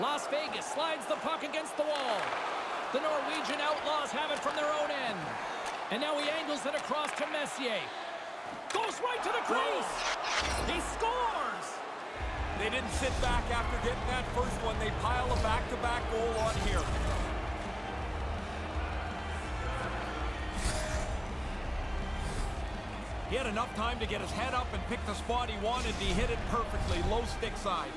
Las Vegas slides the puck against the wall. The Norwegian Outlaws have it from their own end. And now he angles it across to Messier. Goes right to the crease. He scores. They didn't sit back after getting that first one. They pile a back-to-back -back goal on here. He had enough time to get his head up and pick the spot he wanted. He hit it perfectly, low stick side.